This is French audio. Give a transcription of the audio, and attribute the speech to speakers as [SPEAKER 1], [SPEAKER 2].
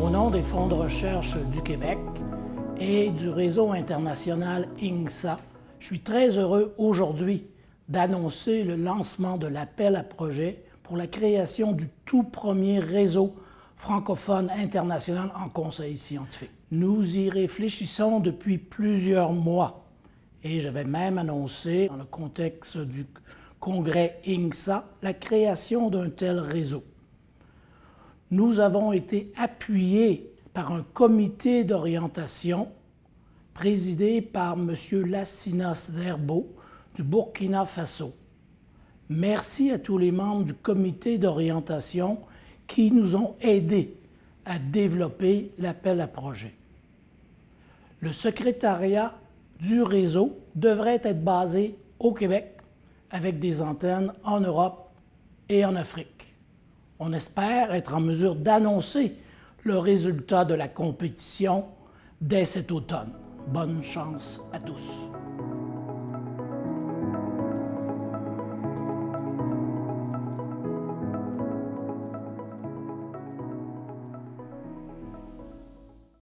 [SPEAKER 1] Au nom des fonds de recherche du Québec et du réseau international INSA, je suis très heureux aujourd'hui d'annoncer le lancement de l'appel à projet pour la création du tout premier réseau francophone international en conseil scientifique. Nous y réfléchissons depuis plusieurs mois et j'avais même annoncé, dans le contexte du congrès INSA, la création d'un tel réseau. Nous avons été appuyés par un comité d'orientation présidé par M. Lassinas Zerbo du Burkina Faso. Merci à tous les membres du comité d'orientation qui nous ont aidés à développer l'appel à projet. Le secrétariat du réseau devrait être basé au Québec avec des antennes en Europe et en Afrique. On espère être en mesure d'annoncer le résultat de la compétition dès cet automne. Bonne chance à tous.